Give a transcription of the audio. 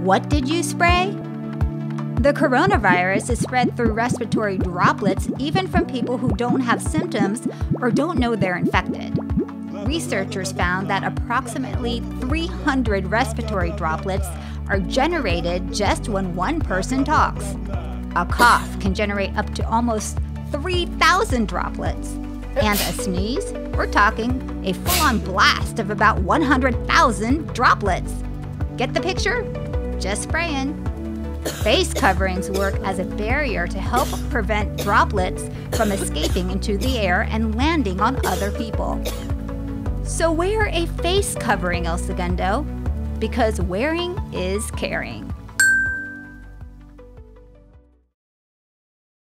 What did you spray? The coronavirus is spread through respiratory droplets, even from people who don't have symptoms or don't know they're infected. Researchers found that approximately 300 respiratory droplets are generated just when one person talks. A cough can generate up to almost 3,000 droplets. And a sneeze, we're talking a full on blast of about 100,000 droplets. Get the picture? Just spraying. Face coverings work as a barrier to help prevent droplets from escaping into the air and landing on other people. So wear a face covering, El Segundo, because wearing is caring.